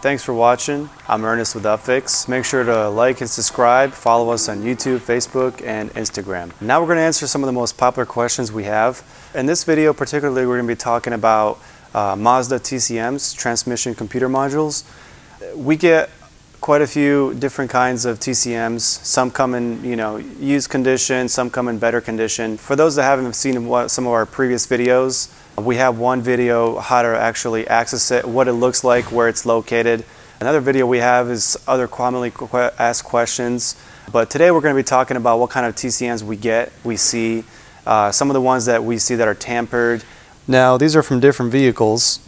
Thanks for watching. I'm Ernest with Upfix. Make sure to like and subscribe. Follow us on YouTube, Facebook, and Instagram. Now we're going to answer some of the most popular questions we have. In this video, particularly, we're going to be talking about uh, Mazda TCMs, transmission computer modules. We get quite a few different kinds of TCMs. Some come in, you know, used condition, some come in better condition. For those that haven't seen some of our previous videos, we have one video how to actually access it, what it looks like, where it's located. Another video we have is other commonly asked questions. But today we're going to be talking about what kind of TCMs we get, we see, uh, some of the ones that we see that are tampered. Now these are from different vehicles.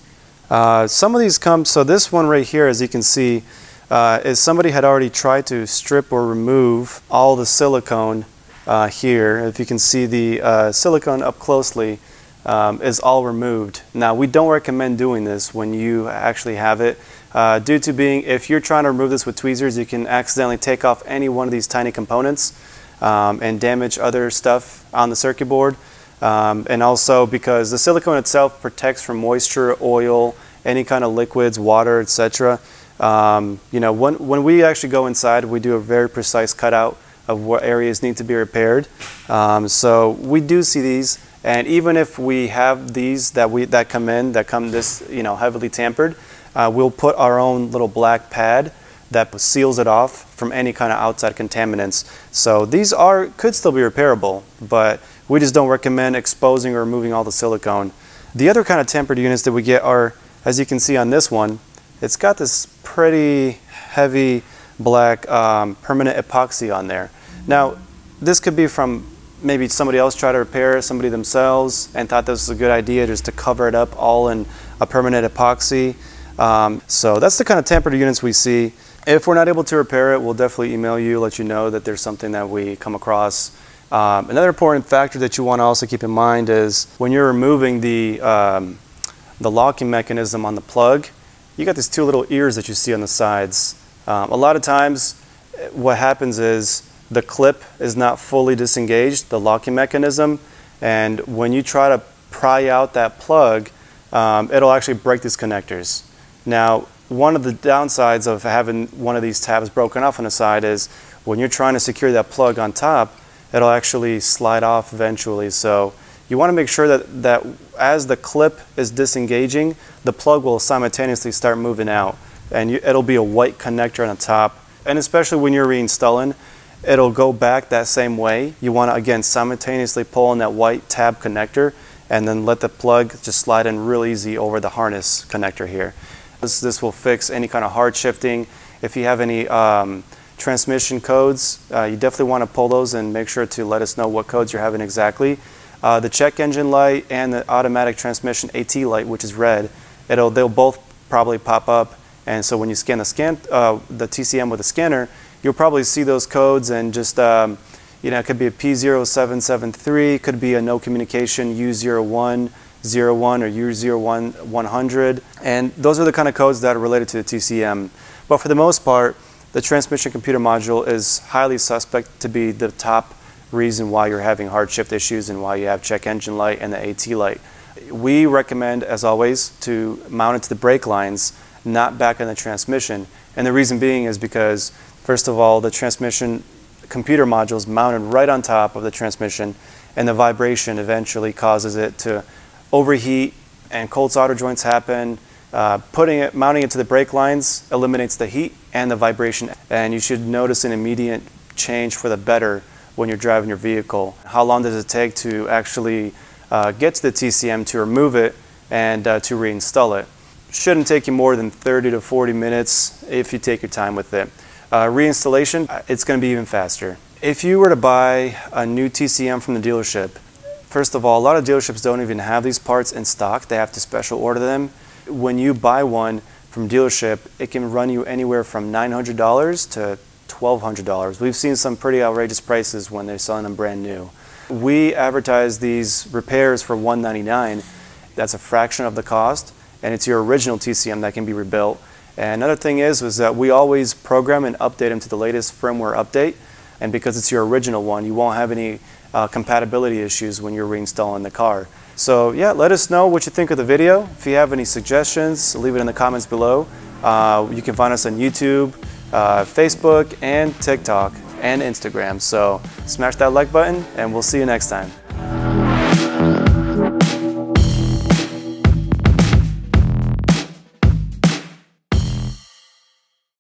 Uh, some of these come, so this one right here, as you can see, uh, is somebody had already tried to strip or remove all the silicone uh, here. If you can see the uh, silicone up closely, um, is all removed. Now we don't recommend doing this when you actually have it uh, due to being if you're trying to remove this with tweezers you can accidentally take off any one of these tiny components um, and damage other stuff on the circuit board um, and also because the silicone itself protects from moisture, oil, any kind of liquids, water, etc. Um, you know when, when we actually go inside we do a very precise cutout of what areas need to be repaired. Um, so we do see these and even if we have these that we that come in that come this you know heavily tampered, uh, we'll put our own little black pad that seals it off from any kind of outside contaminants. So these are could still be repairable, but we just don't recommend exposing or removing all the silicone. The other kind of tempered units that we get are, as you can see on this one, it's got this pretty heavy black um, permanent epoxy on there. Now, this could be from maybe somebody else tried to repair it, somebody themselves, and thought this was a good idea just to cover it up all in a permanent epoxy. Um, so that's the kind of tempered units we see. If we're not able to repair it, we'll definitely email you, let you know that there's something that we come across. Um, another important factor that you want to also keep in mind is when you're removing the, um, the locking mechanism on the plug, you got these two little ears that you see on the sides. Um, a lot of times what happens is the clip is not fully disengaged, the locking mechanism, and when you try to pry out that plug, um, it'll actually break these connectors. Now, one of the downsides of having one of these tabs broken off on the side is when you're trying to secure that plug on top, it'll actually slide off eventually. So you want to make sure that, that as the clip is disengaging, the plug will simultaneously start moving out. And you, it'll be a white connector on the top. And especially when you're reinstalling, it'll go back that same way. You want to, again, simultaneously pull on that white tab connector and then let the plug just slide in real easy over the harness connector here. This, this will fix any kind of hard shifting. If you have any um, transmission codes, uh, you definitely want to pull those and make sure to let us know what codes you're having exactly. Uh, the check engine light and the automatic transmission AT light, which is red, it'll, they'll both probably pop up. And so when you scan the, scan, uh, the TCM with a scanner, you'll probably see those codes and just, um, you know, it could be a P0773, could be a no communication U01, 01 or U01 100. And those are the kind of codes that are related to the TCM. But for the most part, the transmission computer module is highly suspect to be the top reason why you're having hard shift issues and why you have check engine light and the AT light. We recommend, as always, to mount it to the brake lines, not back in the transmission. And the reason being is because First of all, the transmission computer module is mounted right on top of the transmission and the vibration eventually causes it to overheat and cold solder joints happen. Uh, putting it, mounting it to the brake lines eliminates the heat and the vibration and you should notice an immediate change for the better when you're driving your vehicle. How long does it take to actually uh, get to the TCM to remove it and uh, to reinstall it? Shouldn't take you more than 30 to 40 minutes if you take your time with it. Uh, reinstallation, uh, it's going to be even faster. If you were to buy a new TCM from the dealership, first of all, a lot of dealerships don't even have these parts in stock. They have to special order them. When you buy one from dealership, it can run you anywhere from $900 to $1,200. We've seen some pretty outrageous prices when they're selling them brand new. We advertise these repairs for 199. That's a fraction of the cost, and it's your original TCM that can be rebuilt and another thing is, was that we always program and update them to the latest firmware update. And because it's your original one, you won't have any uh, compatibility issues when you're reinstalling the car. So yeah, let us know what you think of the video. If you have any suggestions, leave it in the comments below. Uh, you can find us on YouTube, uh, Facebook, and TikTok, and Instagram. So smash that like button, and we'll see you next time.